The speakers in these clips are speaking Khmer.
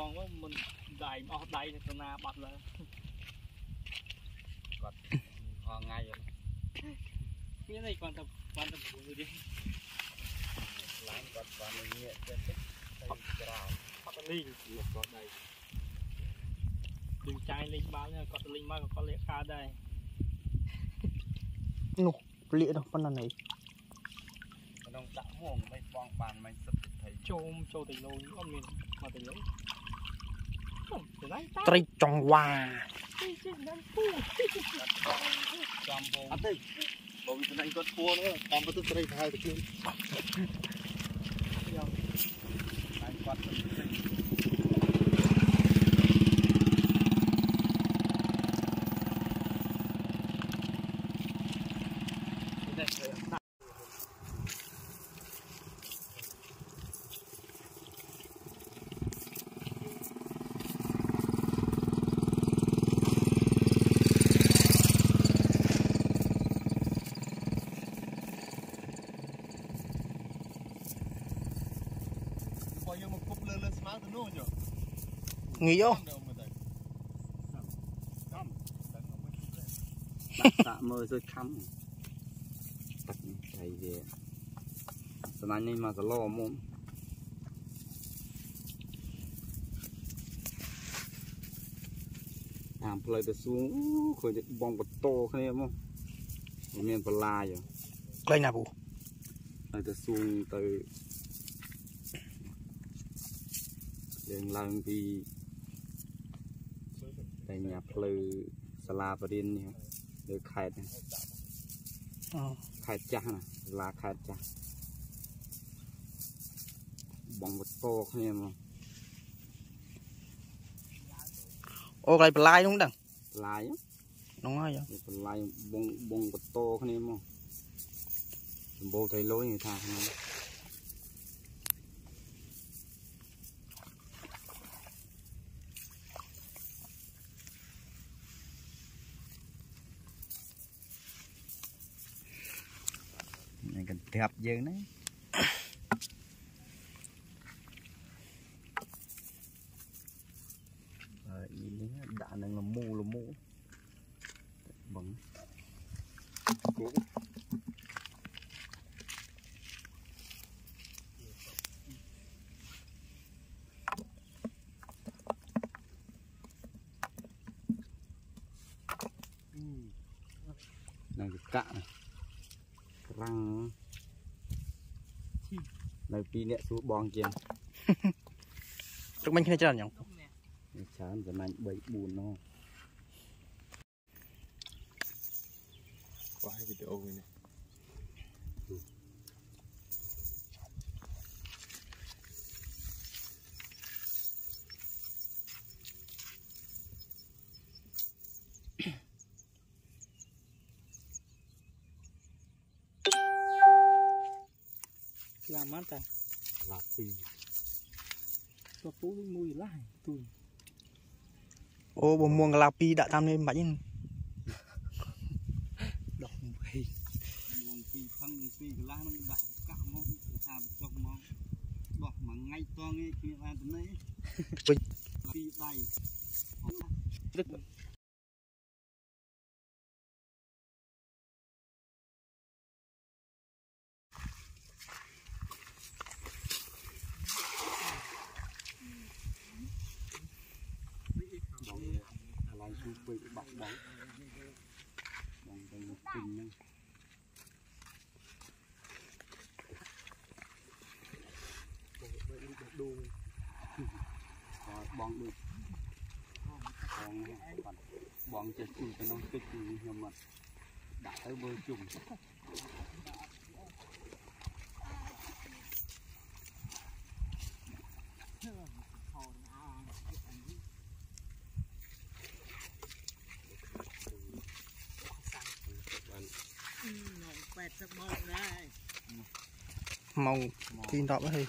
បងមកមិនដៃអស់ដៃទៅណាបាត់លើគាត់ហងៃហ្នឹងមានអីគាត់ទៅគាត់ទៅព្រួយទេឡើងគាត់គាត់នឹងងាកចេះទៅក្រោយគាត់ទៅលេងលោកគាត់ដៃយើងចាយលេងបាល់ហ្នឹងគាត់ទៅលេងមកក៏គាត់លាកកើតដែរលាកដល់ប៉ុណ្ណានេះក្នុងដាក់ហងមិនបងបានមិនសិតទៅជុំចូលទៅលោអត់មានមកទៅលោខ្ញុំទៅណៃ តាត្រីចង្វាចេះដល់ពូចំបងអត់ទេបើវាទៅគាត់ពួរនោះតាមទៅត្រីថៃទៅជួយឡើងគាត់ទៅទៅ បើយើងមកគប់លើលើស្មៅទៅនោះចុះ ងាយអូដល់មើលទៅកំដឹងមកមើលទៅដាក់ដាក់មើលទៅខំទឹកត្រីវាស្នាញ់នេះមកគីឡូមុំតាមផ្លូវទៅសួងឃើញតែបងបតោគ្នាមកមិនមានបន្លាយហ៎ក្លែងណាពូនៅទៅសួងទៅយើងឡើងពីតែ ញ៉ាផ្លូវសាលាបរិញ្ញានេះលើខេត្តនេះអូខេត្តចាស់ណាសាលាខេត្តចាស់បងវត្តគ្នាមកអូកន្លែងបន្លាយនោះដឹងឡាយហ្នឹងហើយបន្លាយបងបងវត្តគ្នាមកសម្បូរទៅលុយថាហ្នឹ ងនេះកន្ធាប់យើងណាអឺអ៊ីនេះដាក់នឹងលមូលមូបងគោនឹងកាក់ណារាំង នៅពីរអ្នកសួរបងជាងទឹកមិញគ្នាច្រើនយ៉ាងនេះច្រើនប្រហែល3 4នោះបើឲ្យវីដេអូវិ ញនេះខ្លាំងមកតាឡាពីទៅពូមួយឡាយទូអូបើមួងកន្លាពីរដាក់តាមនេះមិនបាច់ទេដោះវែងមួងពីផឹងពីកន្លះនឹងដាក់កាក់មកថាចុះមកដោះមួយថ្ងៃតងនេះគ្មានបានទៅនេះពីដៃបងអាឡៃជូពេកបាក់បងបងទៅមក ពេញហ្នឹងបងបងដូចបងនេះបាត់បងចេះជួយទៅនោះទឹកគឺខ្ញុំអត់ដាក់ទៅមើលជុំបាន 80ម៉ោងដែរម៉ោងទី10ហើយ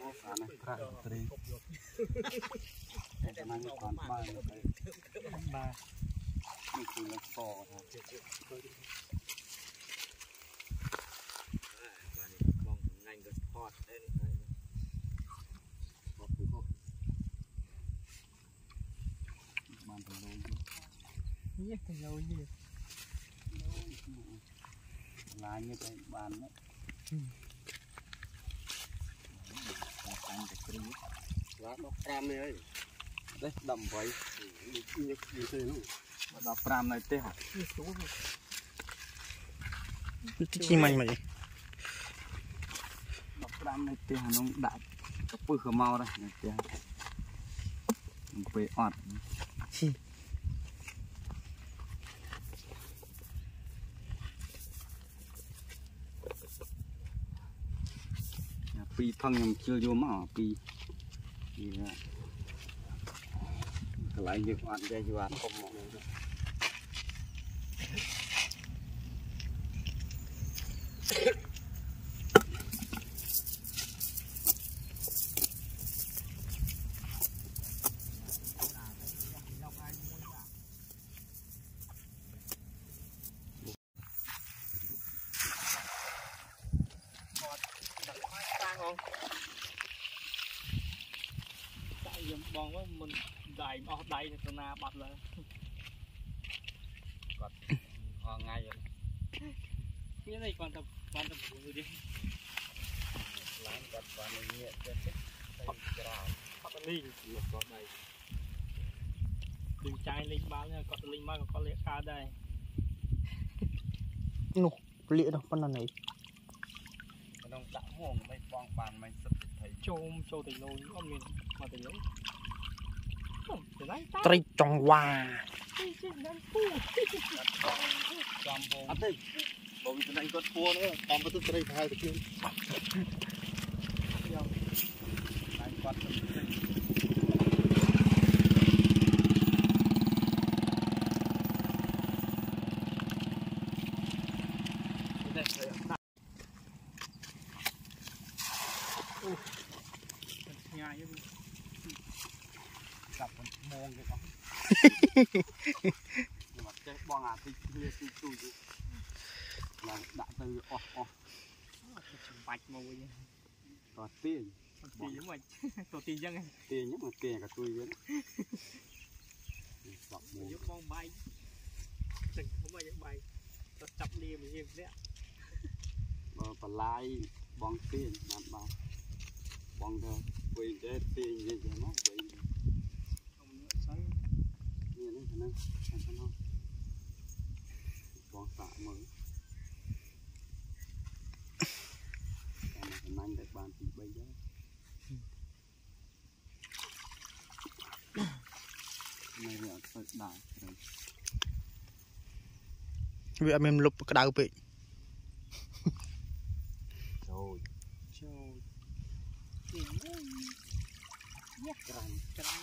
អូសានក្រាក់ត្រីតែហ្នឹងគាត់បានទៅបាទនេះគឺលកកថាបងថ្ងៃក៏ផត់ដែរ នេះទៅយូរនេះឡាញទៅបានណាតាមតែគ្រីឡា15នេះហើយទេ18នេះនេះទេនោះ15នៅទេនេះស្រួលជីមាញ់មកអី15នៅទេអានោះដាក់កពឹសខ្មៅដែរនៅទេពេលអត់ ពីផឹងខ្ញុំជិលយកមកពីពីកន្លែងយើងអត់ចេះយកអត់គុំមកតែ បងว่าមិនដៃអស់ដៃទៅណាបាត់ឡើយហងៃមានអីគាត់ទៅគាត់ទៅព្រោះនេះឡើងគាត់បានងាកទៅទៅក្រៅគាត់ទៅលេងលោកគាត់ដៃដូចចាយលេងបាល់គាត់ទៅលេងមកគាត់លេងការដែរនោះលាកនោះប៉ុណ្ណានេះក្នុងដាក់ហងមិនបងបានមិនសិតទៅចូលចូលទៅលោអត់មានមកទៅលោទៅណា តាត្រីចង្វាទីជិះនឹងពូចំបងអត់ទេបើវាទៅគាត់ពួនតាមទៅត្រីប្រហែលទៅគេយ៉ាងតែគាត់ទៅ ញ៉ាយ ចាប់ មងគេអស់មកចេះបងអាទីគ្នាទីទូទៅឡើងដាក់ទៅអស់អស់បាច់មកវិញតទាញទីមិនទៅទីចឹងទាញមកទាញក៏ទួយវិញបកមងយកបងបាយទឹកមកយកបាយទៅចាប់លាមយើងនេះបើបន្លាយបងទាញបានបានបងទៅវិញទៅទាញវិញទៅមកវិញ ខ្ញុំស្អី នេះនេះហ្នឹងខាងក្នុងបងសាក់មើលតាមសំណាញ់តែបានពី3ដែរ មិនវាអត់ទៅដែរត្រូវវាអត់មានលុបក្តៅពេកចូលចូលទីនេះក្រាញ់ក្រាំ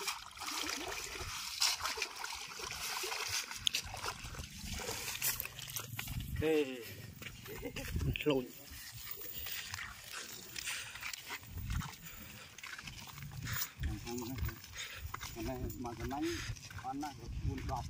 ទេខ្លួនខាងខាងហ្នឹងអានេះមកសំណាานนะบุญบาบ